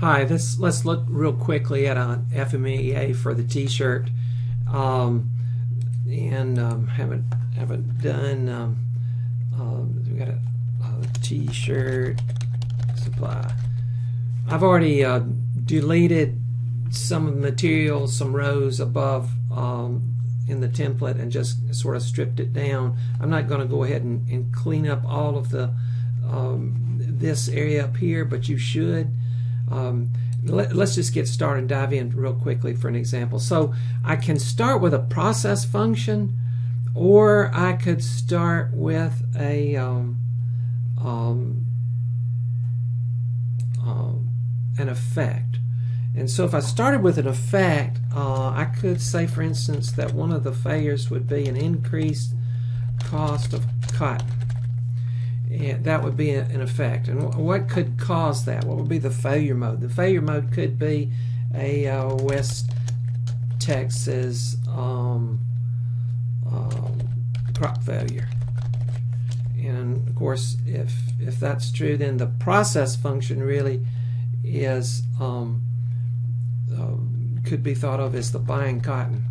Hi, this let's look real quickly at an FMEA for the T-shirt, um, and um, haven't haven't done. Um, um, we got a a T-shirt supply. I've already uh, deleted some of the some rows above um, in the template, and just sort of stripped it down. I'm not going to go ahead and, and clean up all of the um, this area up here, but you should. Um, let, us just get started and dive in real quickly for an example. So I can start with a process function, or I could start with a um, um, uh, an effect. And so if I started with an effect, uh, I could say, for instance, that one of the failures would be an increased cost of cotton and that would be an effect. And what could cause that? What would be the failure mode? The failure mode could be a uh, West Texas um, um, crop failure. And of course, if if that's true, then the process function really is um, uh, could be thought of as the buying cotton.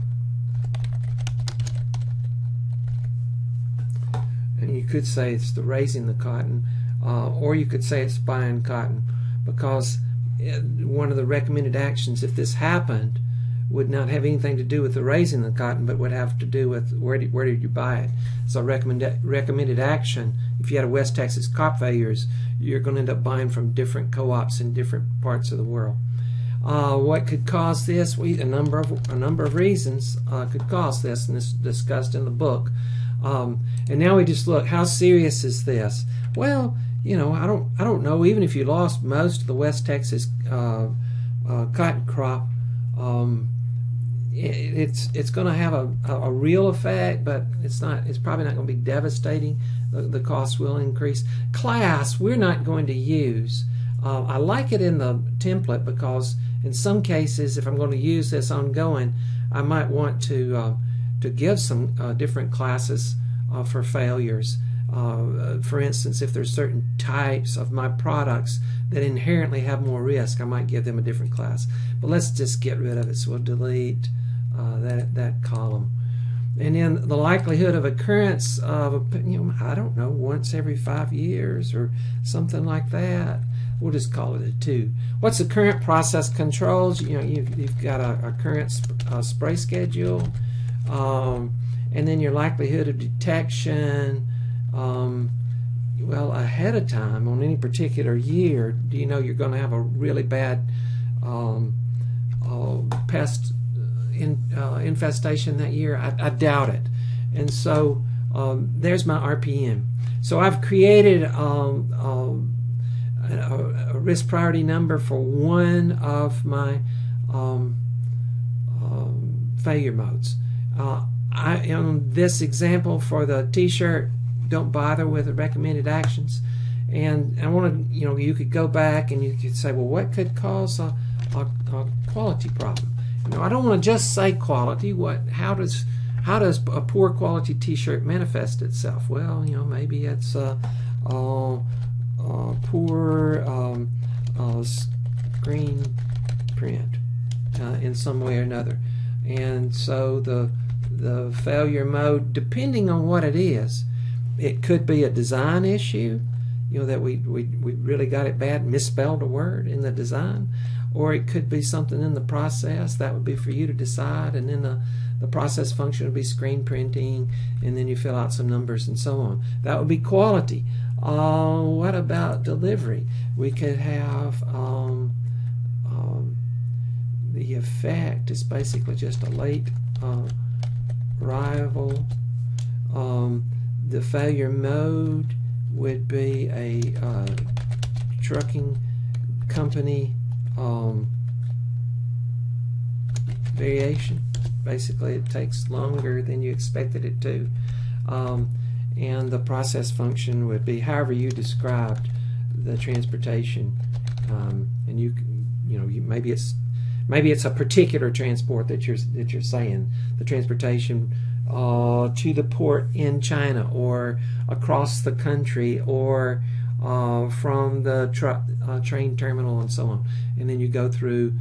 and you could say it's the raising the cotton, uh, or you could say it's buying cotton, because uh, one of the recommended actions, if this happened, would not have anything to do with the raising the cotton, but would have to do with where did, where did you buy it. So recommended recommended action, if you had a West Texas crop failures, you're going to end up buying from different co-ops in different parts of the world. Uh, what could cause this? We a number of a number of reasons uh, could cause this, and this is discussed in the book. Um, and now we just look, how serious is this? Well, you know, I don't, I don't know. Even if you lost most of the West Texas uh, uh, cotton crop, um, it, it's it's going to have a, a, real effect, but it's not. It's probably not going to be devastating. The, the cost will increase. Class, we're not going to use. Uh, I like it in the template because in some cases, if I'm going to use this ongoing, I might want to uh, to give some uh, different classes uh, for failures. Uh, for instance, if there's certain types of my products that inherently have more risk, I might give them a different class. But let's just get rid of it. So we'll delete uh, that that column. And then the likelihood of occurrence of, you know, I don't know, once every five years or something like that. We'll just call it a two. What's the current process controls? You know, you've, you've got a, a current sp uh, spray schedule um, and then your likelihood of detection. Um, well, ahead of time on any particular year, do you know you're going to have a really bad um, uh, pest in, uh, infestation that year? I, I, doubt it. And so um, there's my RPN. So I've created um, um, a, a, risk priority number for one of my um, failure modes. Uh, I, in this example for the t-shirt, don't bother with the recommended actions. And I want to, you know, you could go back and you could say, well, what could cause a, a, a quality problem? You know, I don't want to just say quality. What? How does how does a poor quality T-shirt manifest itself? Well, you know, maybe it's a, a, a poor um, screen print uh, in some way or another, and so the the failure mode, depending on what it is. It could be a design issue, you know, that we, we, we really got it bad, misspelled a word in the design, or it could be something in the process. That would be for you to decide, and then the, the process function would be screen printing, and then you fill out some numbers and so on. That would be quality. Uh, what about delivery? We could have um, the effect is basically just a late uh, rival. Um, the failure mode would be a uh, trucking company um, variation. Basically, it takes longer than you expected it to. Um, and the process function would be however you described the transportation. Um, and you, you know, you, maybe it's maybe it's a particular transport that you're that you're saying the transportation uh, to the port in China or across the country or uh, from the tra- uh, train terminal and so on. And then you go through,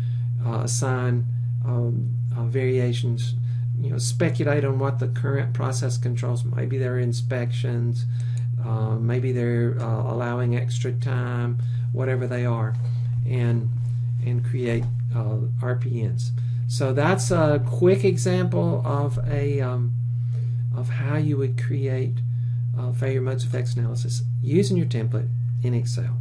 uh, assign um, uh, variations, you know, speculate on what the current process controls. Maybe they're inspections, uh, maybe they're allowing extra time, whatever they are, and and create RPNs. So that's a quick example of a um, of how you would create uh, failure modes effects analysis using your template in Excel.